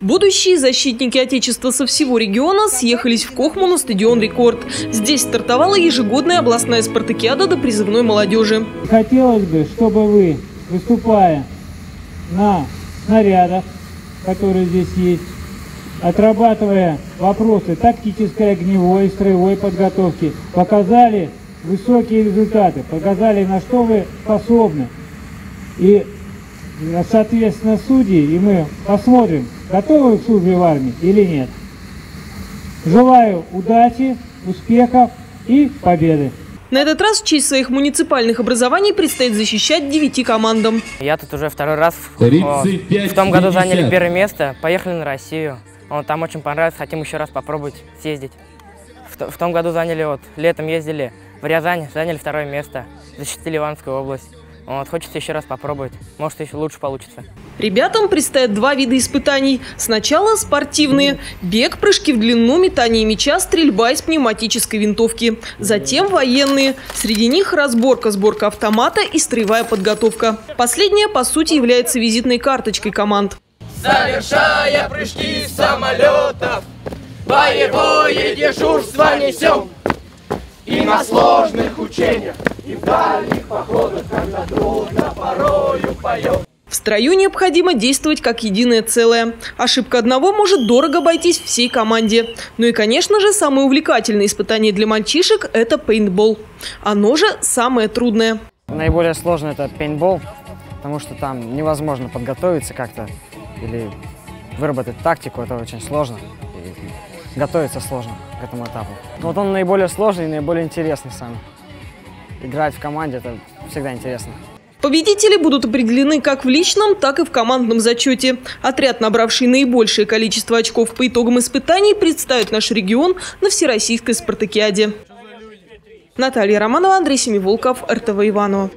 Будущие защитники Отечества со всего региона съехались в Кохму на стадион «Рекорд». Здесь стартовала ежегодная областная спартакиада до призывной молодежи. Хотелось бы, чтобы вы, выступая на снарядах, которые здесь есть, отрабатывая вопросы тактической, огневой строевой подготовки, показали высокие результаты, показали, на что вы способны. И, соответственно, судьи, и мы посмотрим, готовы вы к службе в армии или нет. Желаю удачи, успехов и победы. На этот раз в честь своих муниципальных образований предстоит защищать девяти командам. Я тут уже второй раз. Вот. В том году заняли первое место, поехали на Россию. Вот, там очень понравилось, хотим еще раз попробовать съездить. В, в том году заняли, вот, летом ездили в Рязань, заняли второе место, защитили Ивановскую область. Вот, хочется еще раз попробовать. Может, еще лучше получится. Ребятам предстоят два вида испытаний. Сначала спортивные. Бег, прыжки в длину, метание мяча, стрельба из пневматической винтовки. Затем военные. Среди них разборка, сборка автомата и строевая подготовка. Последняя, по сути, является визитной карточкой команд. Совершая прыжки самолетов, боевое дежурство несем. И на сложных учениях, и в дальних походах, когда трудно порою поем. В строю необходимо действовать как единое целое. Ошибка одного может дорого обойтись всей команде. Ну и, конечно же, самое увлекательное испытание для мальчишек – это пейнтбол. Оно же самое трудное. Наиболее сложное – это пейнтбол, потому что там невозможно подготовиться как-то или выработать тактику. Это очень сложно. И готовиться сложно к этому этапу. Вот он наиболее сложный и наиболее интересный сам. Играть в команде – это всегда интересно. Победители будут определены как в личном, так и в командном зачете. Отряд, набравший наибольшее количество очков по итогам испытаний, представит наш регион на Всероссийской спартакиаде. Наталья Романова, Андрей Семиволков, РТВ Иванова.